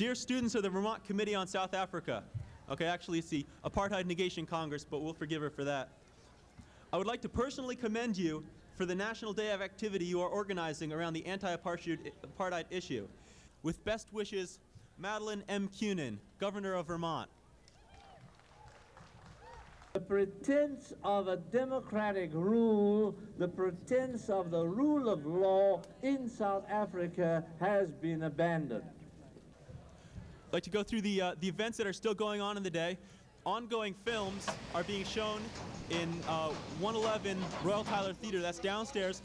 Dear students of the Vermont Committee on South Africa, okay, actually it's the Apartheid Negation Congress, but we'll forgive her for that. I would like to personally commend you for the National Day of Activity you are organizing around the anti-apartheid issue. With best wishes, Madeleine M. Kunin, Governor of Vermont. The pretense of a democratic rule, the pretense of the rule of law in South Africa has been abandoned. I'd like to go through the, uh, the events that are still going on in the day. Ongoing films are being shown in uh, 111 Royall Tyler Theater. That's downstairs.